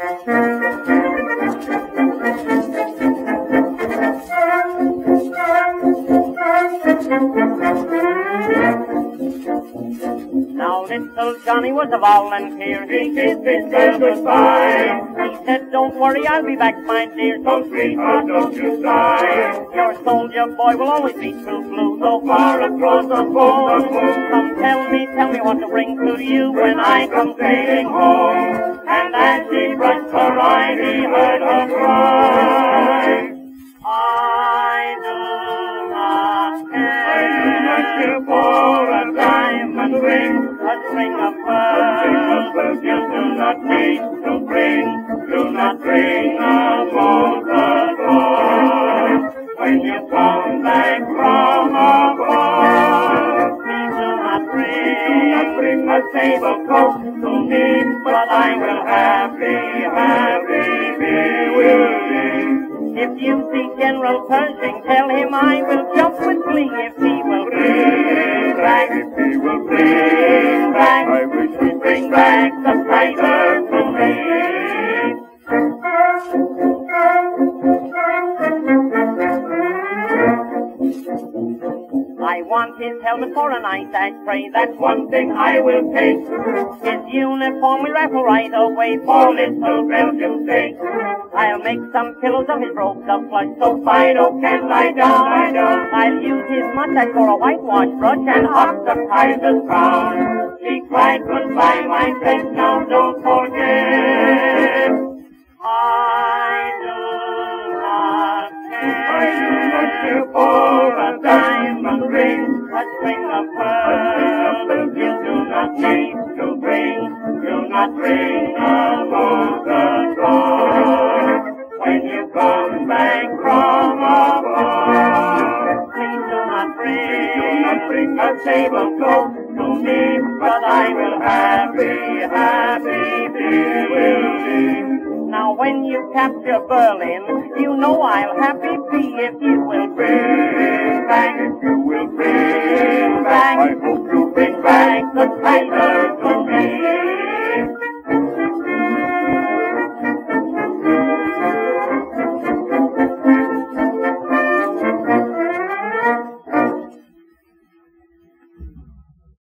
Now little Johnny was a volunteer. He kissed his girl goodbye. He said, don't worry, I'll be back, my dear. So sweetheart, don't you sigh. Your soldier boy will always be true blue. So far across the moon. Come tell me, tell me what to bring to you when I come sailing home. She brushed her eye, he heard her cry. I do not care for a diamond ring, a string of pearls. You do not need to bring, do not bring a motor door. When you come back from abroad, please do not bring, do not bring a sable coat to me, but I will with you. If you see General Pershing, tell him I will jump with glee if he will bring back, if he will bring back. I wish he'd bring back I want his helmet for a night, I pray. That's one thing I will take. His uniform we raffle right away for little Belgium sake. I'll make some pillows of his robes of plush so Fido oh, can lie down, lie down. I'll use his mustache for a whitewash brush and hop the Kaiser's crown. She cried goodbye, my friend, now don't forget. Care for a diamond ring, a string of pearls. You do not need to bring, do not bring a motor door. When you come back from abroad, please do not bring, do not bring a sable coat to me, but I will happy, happy be with you when you capture Berlin, you know I'll happy be if you will be.